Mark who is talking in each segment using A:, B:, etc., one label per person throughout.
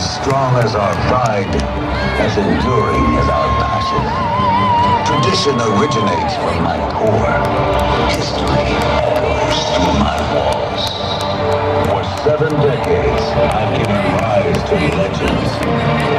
A: strong as our pride, as enduring as our passion. Tradition originates from my core. History echoes through my walls. For seven decades, I've given rise to legends.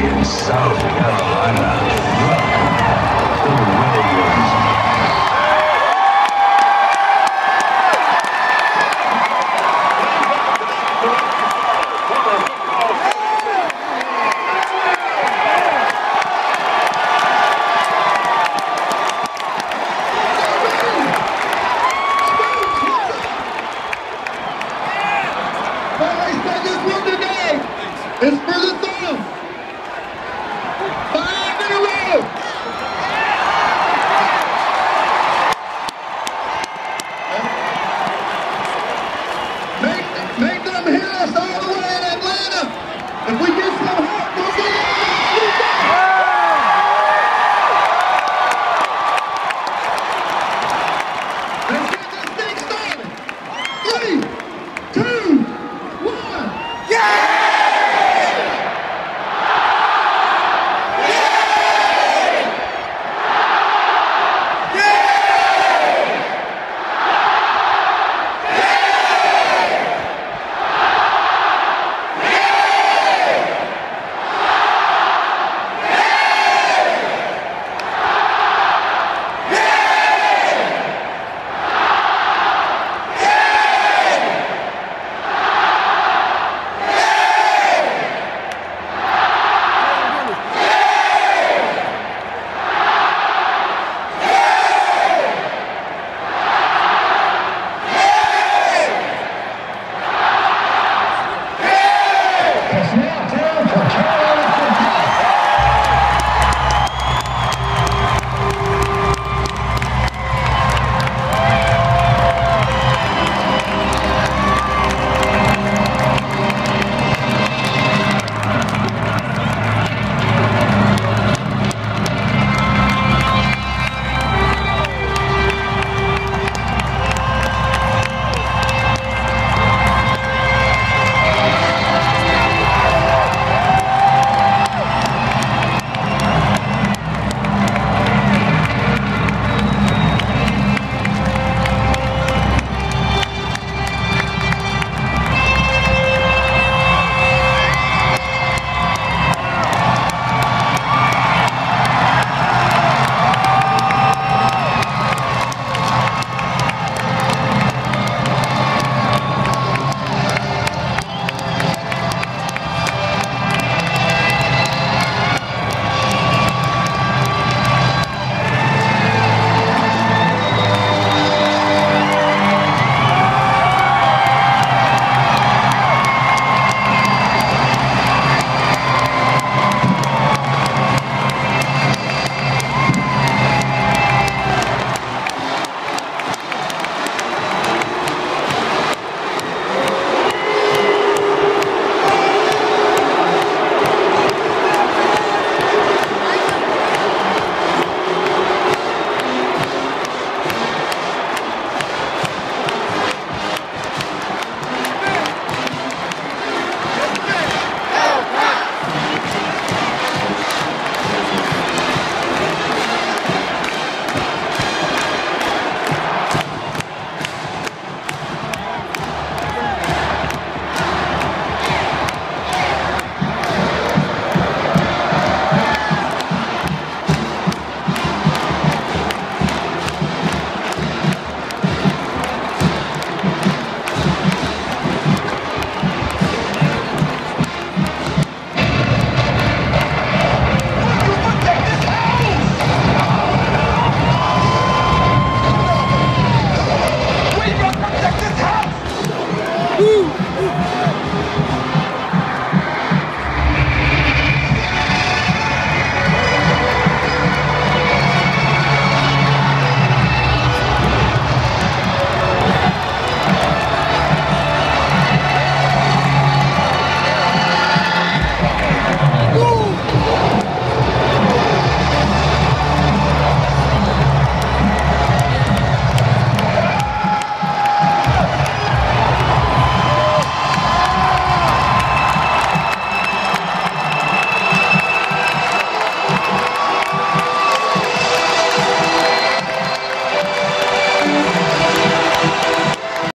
A: In South Carolina. Welcome to